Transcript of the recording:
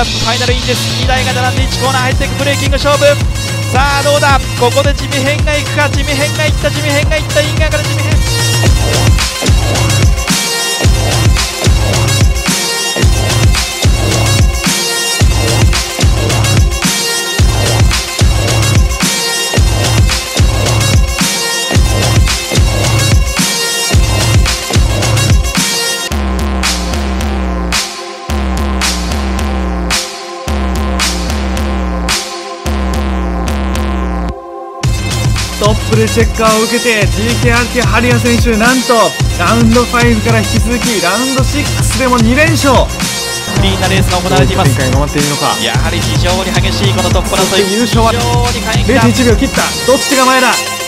ラップファイナルインです。2台が並んで1コーナー入っていくブレーキング勝負。さあどうだ？ここで地味変がいくか？地味変がいった？地味変がいった？イントップでチェッカーを受けて GKRT ハリア選手なんとラウンド5から引き続きラウンド6でも2連勝。クリーンなレースが行われています。展開が待っているのかやはり非常に激しいこのトップ争い優勝は非常に過激だ0.1秒切った。どっちが前だ？